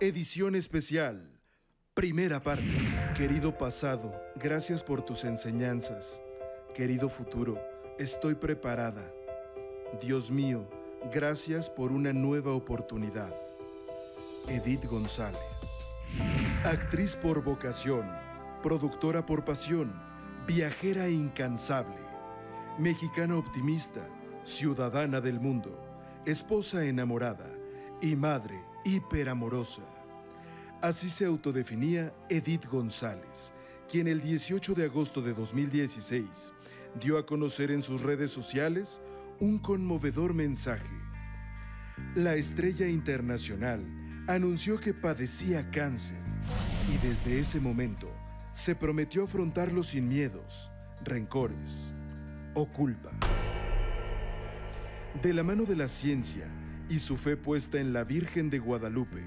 Edición especial. Primera parte. Querido pasado, gracias por tus enseñanzas. Querido futuro, estoy preparada. Dios mío, gracias por una nueva oportunidad. Edith González. Actriz por vocación, productora por pasión, viajera incansable, mexicana optimista, ciudadana del mundo, esposa enamorada y madre hiperamorosa. Así se autodefinía Edith González, quien el 18 de agosto de 2016 dio a conocer en sus redes sociales un conmovedor mensaje. La estrella internacional anunció que padecía cáncer y desde ese momento se prometió afrontarlo sin miedos, rencores o culpas. De la mano de la ciencia y su fe puesta en la Virgen de Guadalupe,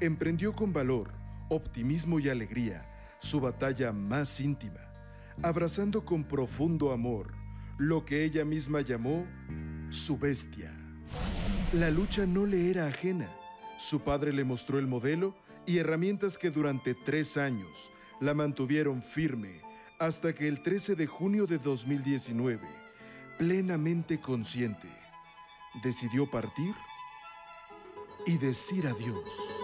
emprendió con valor, optimismo y alegría su batalla más íntima, abrazando con profundo amor lo que ella misma llamó su bestia. La lucha no le era ajena. Su padre le mostró el modelo y herramientas que durante tres años la mantuvieron firme hasta que el 13 de junio de 2019, plenamente consciente, decidió partir y decir adiós.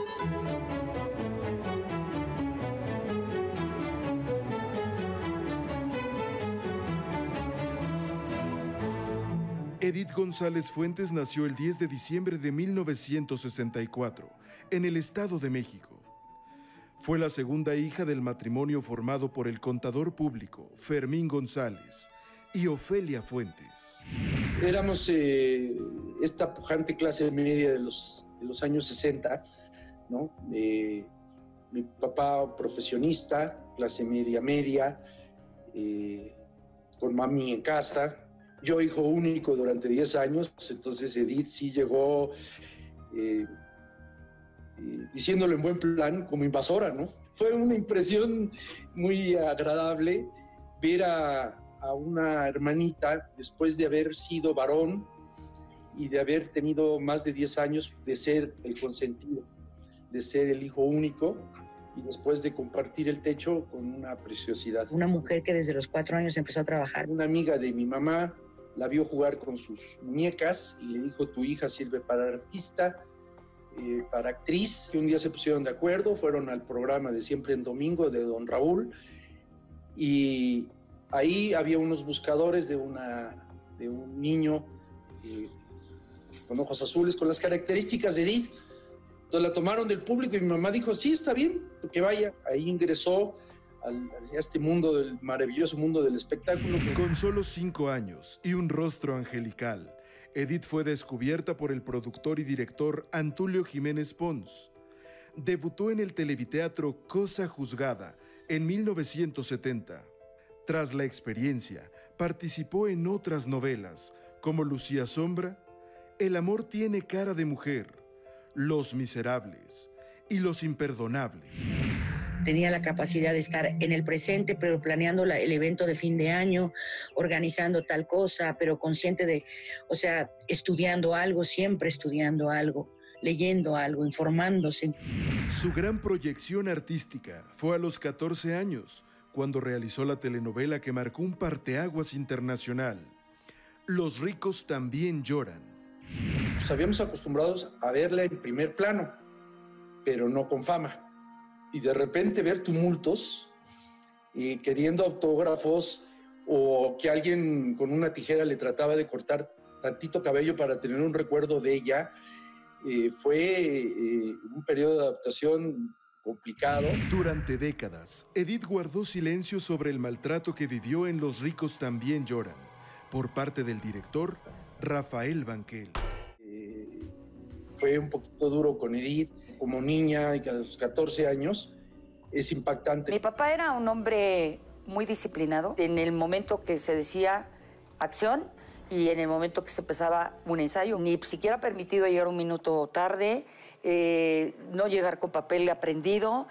Edith González Fuentes nació el 10 de diciembre de 1964 en el Estado de México. Fue la segunda hija del matrimonio formado por el contador público Fermín González y Ofelia Fuentes. Éramos eh, esta pujante clase media de los, de los años 60, ¿no? Mi papá profesionista, clase media media, eh, con mami en casa, yo hijo único durante 10 años, entonces Edith sí llegó eh, eh, diciéndolo en buen plan como invasora, ¿no? Fue una impresión muy agradable ver a, a una hermanita después de haber sido varón y de haber tenido más de 10 años de ser el consentido, de ser el hijo único y después de compartir el techo con una preciosidad. Una mujer que desde los cuatro años empezó a trabajar. Una amiga de mi mamá la vio jugar con sus muñecas y le dijo, tu hija sirve para artista, eh, para actriz. Y un día se pusieron de acuerdo, fueron al programa de Siempre en Domingo de Don Raúl y ahí había unos buscadores de, una, de un niño eh, con ojos azules, con las características de Edith. Entonces la tomaron del público y mi mamá dijo, sí, está bien, que vaya. Ahí ingresó al, a este mundo, del maravilloso mundo del espectáculo. Con solo cinco años y un rostro angelical, Edith fue descubierta por el productor y director Antulio Jiménez Pons. Debutó en el televiteatro Cosa Juzgada en 1970. Tras la experiencia, participó en otras novelas como Lucía Sombra, El amor tiene cara de mujer, Los Miserables y Los Imperdonables tenía la capacidad de estar en el presente, pero planeando la, el evento de fin de año, organizando tal cosa, pero consciente de, o sea, estudiando algo, siempre estudiando algo, leyendo algo, informándose. Su gran proyección artística fue a los 14 años, cuando realizó la telenovela que marcó un parteaguas internacional. Los ricos también lloran. Nos habíamos acostumbrados a verla en primer plano, pero no con fama y de repente ver tumultos y queriendo autógrafos o que alguien con una tijera le trataba de cortar tantito cabello para tener un recuerdo de ella, eh, fue eh, un periodo de adaptación complicado. Durante décadas, Edith guardó silencio sobre el maltrato que vivió en Los ricos también lloran, por parte del director Rafael Banquel. Eh, fue un poquito duro con Edith, como niña y que a los 14 años es impactante. Mi papá era un hombre muy disciplinado. En el momento que se decía acción y en el momento que se empezaba un ensayo, ni siquiera permitido llegar un minuto tarde, eh, no llegar con papel aprendido.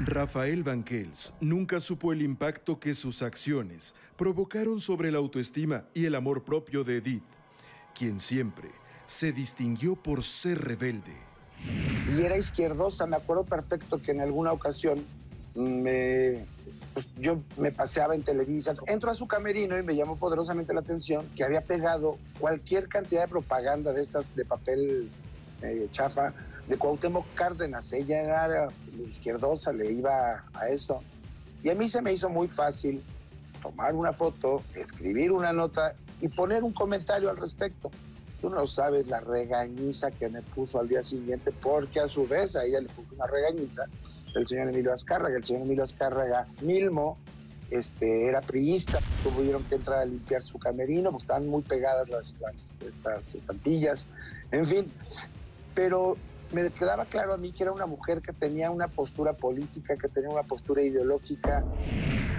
Rafael Banquels nunca supo el impacto que sus acciones provocaron sobre la autoestima y el amor propio de Edith, quien siempre se distinguió por ser rebelde. y era izquierdosa. Me acuerdo perfecto que en alguna ocasión me, pues, yo me paseaba en Televisa, entro a su camerino y me llamó poderosamente la atención que había pegado cualquier cantidad de propaganda de estas de papel eh, chafa de Cuauhtémoc Cárdenas. Ella era izquierdosa, le iba a eso. Y a mí se me hizo muy fácil tomar una foto, escribir una nota y poner un comentario al respecto. Tú no sabes la regañiza que me puso al día siguiente, porque a su vez a ella le puso una regañiza el señor Emilio Azcárraga. El señor Emilio Azcárraga Milmo este, era priista, tuvieron que entrar a limpiar su camerino, porque estaban muy pegadas las, las, estas estampillas, en fin. Pero me quedaba claro a mí que era una mujer que tenía una postura política, que tenía una postura ideológica.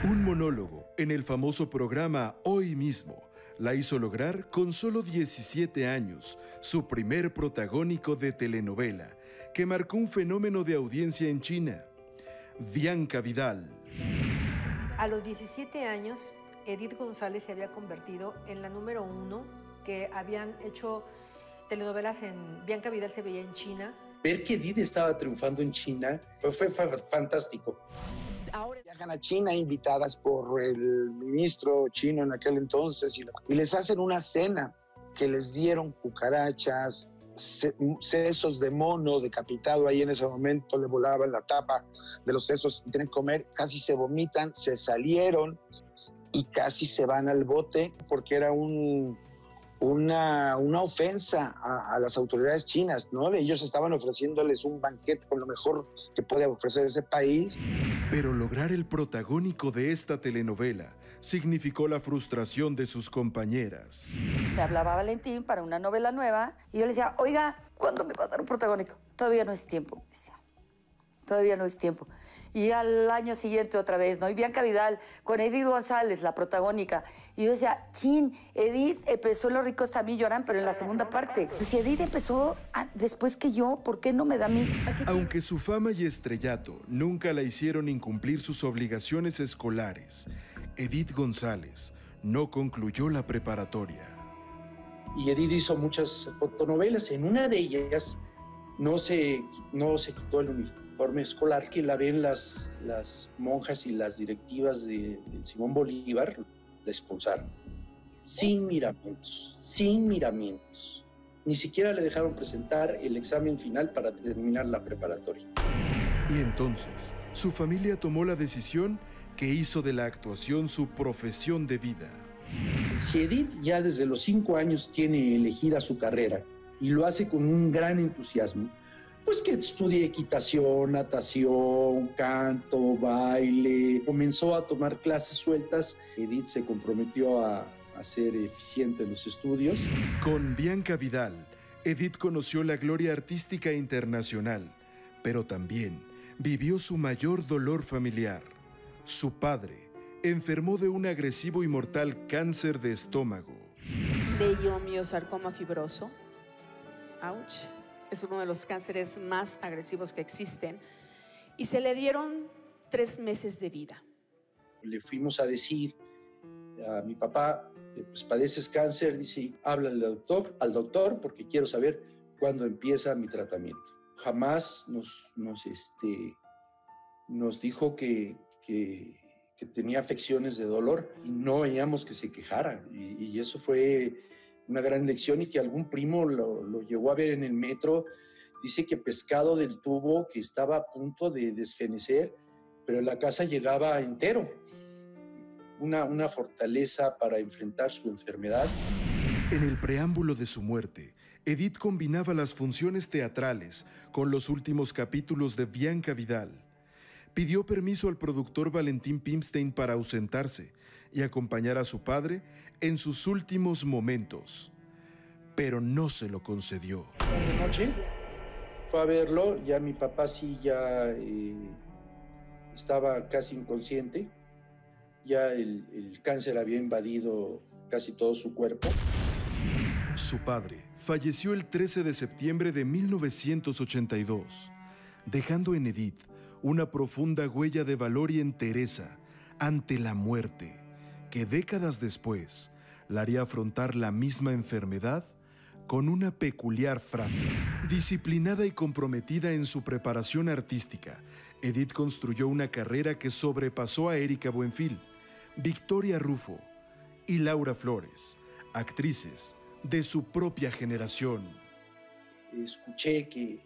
Un monólogo en el famoso programa Hoy mismo la hizo lograr con solo 17 años, su primer protagónico de telenovela, que marcó un fenómeno de audiencia en China. Bianca Vidal. A los 17 años, Edith González se había convertido en la número uno que habían hecho telenovelas en Bianca Vidal se veía en China. Ver que Edith estaba triunfando en China fue, fue, fue fantástico. Ahora viajan a China invitadas por el ministro chino en aquel entonces y, y les hacen una cena que les dieron cucarachas, sesos de mono decapitado ahí en ese momento, le volaban la tapa de los sesos, tienen que comer, casi se vomitan, se salieron y casi se van al bote porque era un, una, una ofensa a, las autoridades chinas, ¿no? Ellos estaban ofreciéndoles un banquete con lo mejor que puede ofrecer ese país. Pero lograr el protagónico de esta telenovela significó la frustración de sus compañeras. Me hablaba Valentín para una novela nueva y yo le decía, oiga, ¿cuándo me va a dar un protagónico? Todavía no es tiempo, decía. Todavía no es tiempo. Y al año siguiente otra vez, ¿no? Y Bianca Vidal con Edith González, la protagónica. Y yo decía, chin, Edith empezó Los ricos también lloran, pero en la segunda parte. Si Edith empezó después que yo, ¿por qué no me da a mí? Aunque su fama y estrellato nunca la hicieron incumplir sus obligaciones escolares, Edith González no concluyó la preparatoria. Y Edith hizo muchas fotonovelas. En una de ellas no se, no se quitó el uniforme escolar que la ven las, las monjas y las directivas de, de Simón Bolívar, la expulsaron. Sin miramientos, sin miramientos. Ni siquiera le dejaron presentar el examen final para terminar la preparatoria. Y entonces, su familia tomó la decisión que hizo de la actuación su profesión de vida. Si Edith ya desde los cinco años tiene elegida su carrera y lo hace con un gran entusiasmo, pues que estudie equitación, natación, canto, baile, comenzó a tomar clases sueltas. Edith se comprometió a, a ser eficiente en los estudios. Con Bianca Vidal, Edith conoció la gloria artística internacional, pero también vivió su mayor dolor familiar su padre enfermó de un agresivo y mortal cáncer de estómago. miosarcoma fibroso. Ouch. Es uno de los cánceres más agresivos que existen. Y se le dieron tres meses de vida. Le fuimos a decir a mi papá, eh, pues padeces cáncer, dice, habla al doctor, al doctor porque quiero saber cuándo empieza mi tratamiento. Jamás nos, nos, este, nos dijo que, que, tenía afecciones de dolor y no veíamos que se quejara. Y, eso fue una gran lección y que algún primo lo, lo llegó a ver en el metro. Dice que pescado del tubo que estaba a punto de desfenecer, pero la casa llegaba entero. Una, una fortaleza para enfrentar su enfermedad. En el preámbulo de su muerte, Edith combinaba las funciones teatrales con los últimos capítulos de Bianca Vidal pidió permiso al productor Valentín Pimstein para ausentarse y acompañar a su padre en sus últimos momentos, pero no se lo concedió. De noche fue a verlo, ya mi papá sí ya eh, estaba casi inconsciente, ya el, el cáncer había invadido casi todo su cuerpo. Su padre falleció el 13 de septiembre de 1982, dejando en Edith una profunda huella de valor y entereza ante la muerte, que décadas después la haría afrontar la misma enfermedad con una peculiar frase. Disciplinada y comprometida en su preparación artística, Edith construyó una carrera que sobrepasó a Erika Buenfil, Victoria Rufo y Laura Flores, actrices de su propia generación. Escuché que,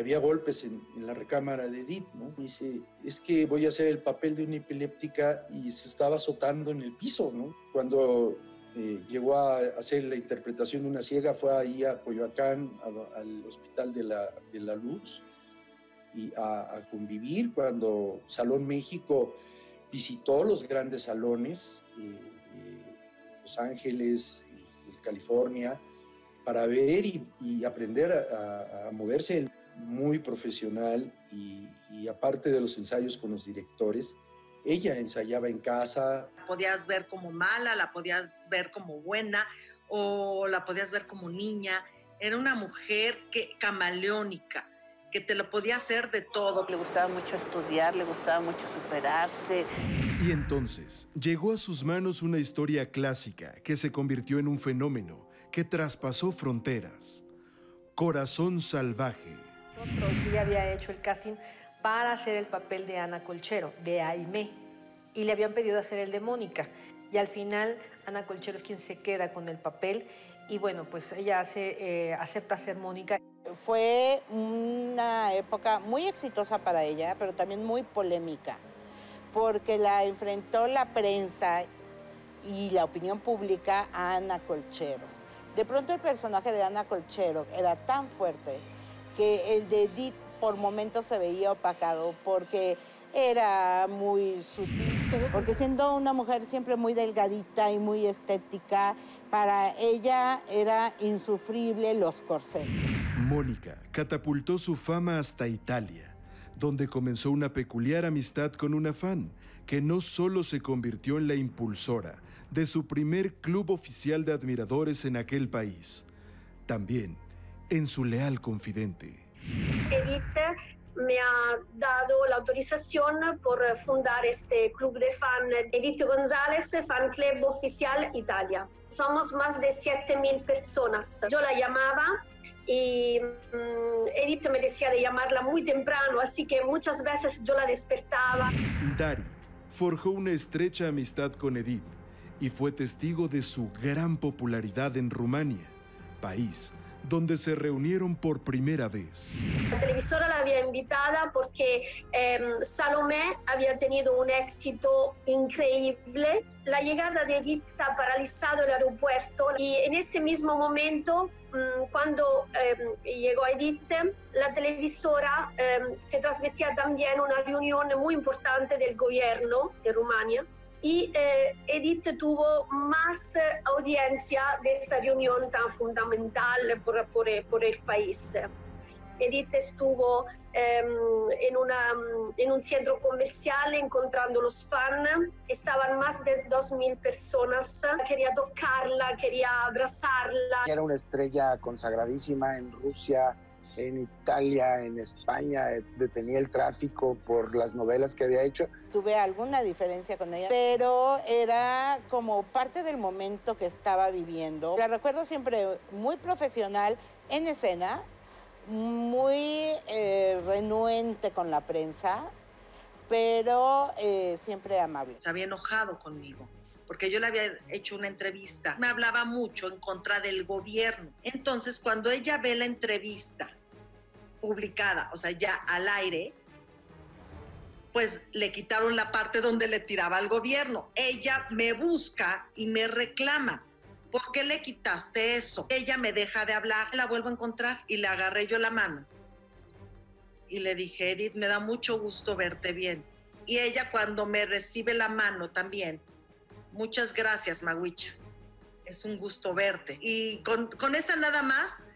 había golpes en, la recámara de Edith, dice, es que voy a hacer el papel de una epiléptica y se estaba azotando en el piso, ¿no? Cuando eh, llegó a hacer la interpretación de una ciega, fue ahí a Coyoacán, al Hospital de la, de la Luz, y a, convivir. Cuando Salón México visitó los grandes salones, eh, Los Ángeles, California, para ver y, aprender a, moverse muy profesional y, y aparte de los ensayos con los directores, ella ensayaba en casa. Podías ver como mala, la podías ver como buena o la podías ver como niña. Era una mujer que camaleónica, que te lo podía hacer de todo. Le gustaba mucho estudiar, le gustaba mucho superarse. Y entonces llegó a sus manos una historia clásica que se convirtió en un fenómeno que traspasó fronteras. Corazón salvaje. Nosotros sí había hecho el casting para hacer el papel de Ana Colchero, de Aimé, y le habían pedido hacer el de Mónica. Y al final Ana Colchero es quien se queda con el papel y bueno, pues ella hace, eh, acepta ser Mónica. Fue una época muy exitosa para ella, pero también muy polémica, porque la enfrentó la prensa y la opinión pública a Ana Colchero. De pronto el personaje de Ana Colchero era tan fuerte que el de Edith por momentos se veía opacado porque era muy sutil, porque siendo una mujer siempre muy delgadita y muy estética, para ella era insufrible los corsets. Mónica catapultó su fama hasta Italia, donde comenzó una peculiar amistad con una fan, que no solo se convirtió en la impulsora de su primer club oficial de admiradores en aquel país, también en su leal confidente. Edith me ha dado la autorización por fundar este club de fan Edith González Fan Club Oficial Italia. Somos más de 7.000 personas. Yo la llamaba y mm, Edith me decía de llamarla muy temprano, así que muchas veces yo la despertaba. Dari forjó una estrecha amistad con Edith y fue testigo de su gran popularidad en Rumania, país donde se reunieron por primera vez. La televisora la había invitada porque em, Salomé había tenido un éxito increíble. La llegada de Edith ha paralizado el aeropuerto y en ese mismo momento, mm, cuando em, llegó Edith, la televisora em, se transmitía también una reunión muy importante del gobierno de Rumania y eh, Edith tuvo más eh, audiencia de esta reunión tan fundamental por, el país. Edith estuvo em, en, en, un centro comercial encontrando los fans. Estaban más de 2.000 personas. Quería tocarla, quería abrazarla. Era una estrella consagradísima en Rusia, en Italia, en España, eh, detenía el tráfico por las novelas que había hecho. Tuve alguna diferencia con ella, pero era como parte del momento que estaba viviendo. La recuerdo siempre muy profesional en escena, muy eh, renuente con la prensa, pero eh, siempre amable. Se había enojado conmigo porque yo le había hecho una entrevista. Me hablaba mucho en contra del gobierno. Entonces, cuando ella ve la entrevista publicada, o sea, ya al aire, pues le quitaron la parte donde le tiraba al gobierno. Ella me busca y me reclama. ¿Por qué le quitaste eso? Ella me deja de hablar, la vuelvo a encontrar y le agarré yo la mano. Y le dije, Edith, me da mucho gusto verte bien. Y ella cuando me recibe la mano también, muchas gracias, Maguicha. Es un gusto verte. Y con, con esa nada más,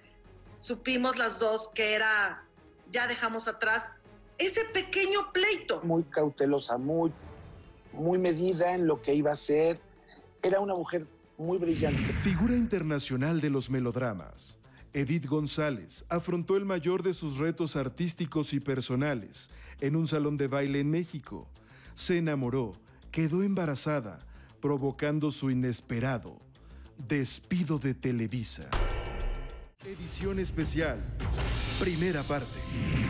supimos las dos que era, ya dejamos atrás ese pequeño pleito. Muy cautelosa, muy, muy medida en lo que iba a ser. Era una mujer muy brillante. Figura internacional de los melodramas. Edith González afrontó el mayor de sus retos artísticos y personales en un salón de baile en México. Se enamoró, quedó embarazada, provocando su inesperado despido de Televisa. Edición especial. Primera parte.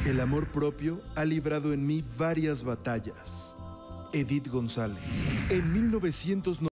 El amor propio ha librado en mí varias batallas. Edith González. En 1990.